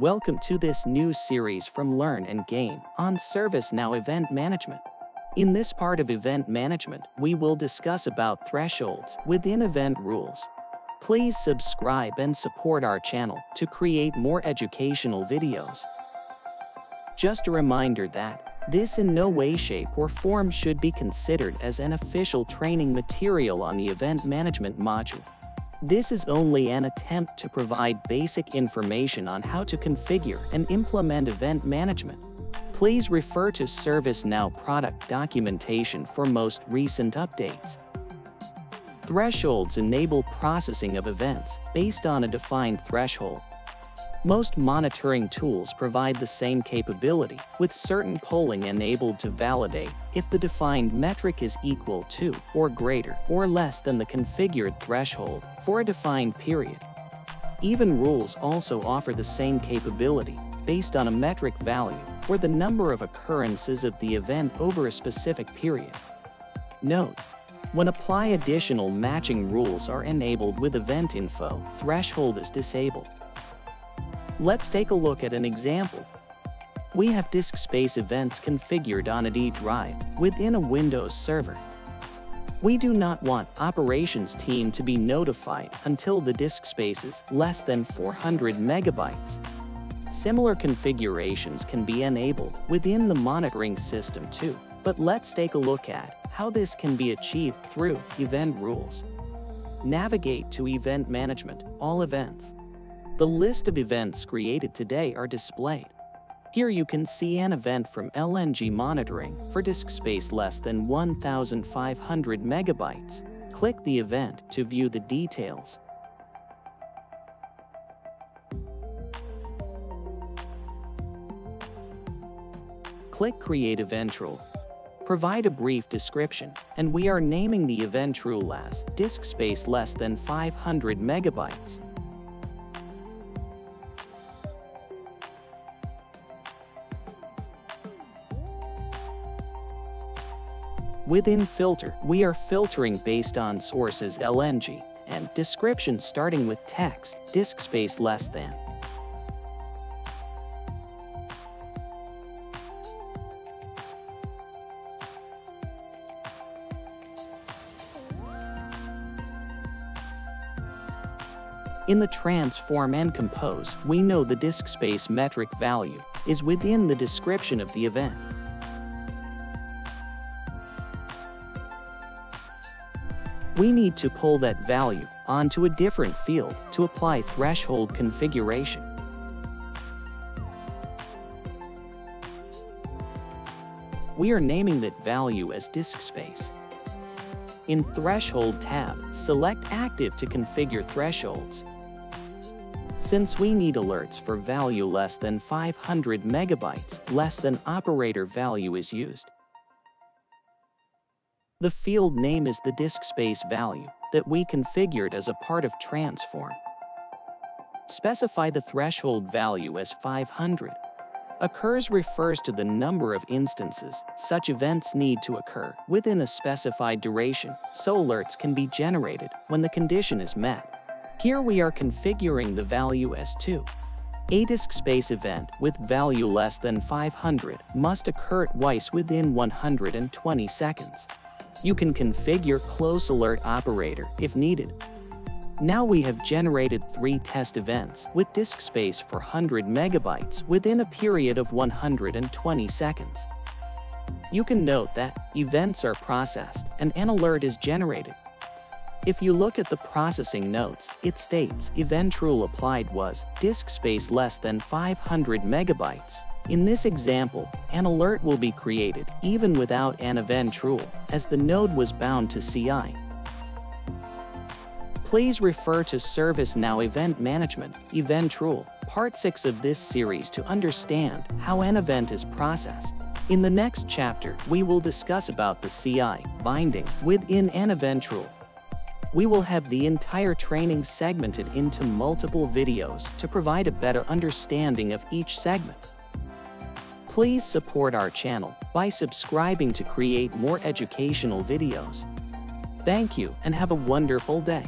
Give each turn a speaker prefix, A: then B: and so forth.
A: Welcome to this new series from Learn and Gain on ServiceNow Event Management. In this part of event management, we will discuss about thresholds within event rules. Please subscribe and support our channel to create more educational videos. Just a reminder that this in no way, shape, or form should be considered as an official training material on the event management module. This is only an attempt to provide basic information on how to configure and implement event management. Please refer to ServiceNow product documentation for most recent updates. Thresholds enable processing of events based on a defined threshold. Most monitoring tools provide the same capability, with certain polling enabled to validate if the defined metric is equal to, or greater, or less than the configured threshold for a defined period. Event rules also offer the same capability, based on a metric value, or the number of occurrences of the event over a specific period. Note, when apply additional matching rules are enabled with event info, threshold is disabled. Let's take a look at an example. We have disk space events configured on a D drive within a Windows server. We do not want operations team to be notified until the disk space is less than 400 megabytes. Similar configurations can be enabled within the monitoring system too, but let's take a look at how this can be achieved through event rules. Navigate to Event Management, All Events. The list of events created today are displayed. Here you can see an event from LNG monitoring for disk space less than 1,500 megabytes. Click the event to view the details. Click Create Event Rule. Provide a brief description, and we are naming the event rule as disk space less than 500 megabytes. Within filter, we are filtering based on sources LNG and description starting with text, disk space less than. In the transform and compose, we know the disk space metric value is within the description of the event. We need to pull that value onto a different field to apply threshold configuration. We are naming that value as disk space. In Threshold tab, select Active to configure thresholds. Since we need alerts for value less than 500 megabytes, less than operator value is used. The field name is the disk space value that we configured as a part of transform. Specify the threshold value as 500. Occurs refers to the number of instances such events need to occur within a specified duration, so alerts can be generated when the condition is met. Here we are configuring the value as 2. A disk space event with value less than 500 must occur twice within 120 seconds. You can configure Close Alert Operator if needed. Now we have generated three test events with disk space for 100 megabytes within a period of 120 seconds. You can note that events are processed and an alert is generated. If you look at the processing notes, it states event rule applied was disk space less than 500 megabytes in this example, an alert will be created even without an event rule, as the node was bound to CI. Please refer to ServiceNow Event Management, Event Rule, Part 6 of this series to understand how an event is processed. In the next chapter, we will discuss about the CI binding within an event rule. We will have the entire training segmented into multiple videos to provide a better understanding of each segment. Please support our channel by subscribing to create more educational videos. Thank you and have a wonderful day.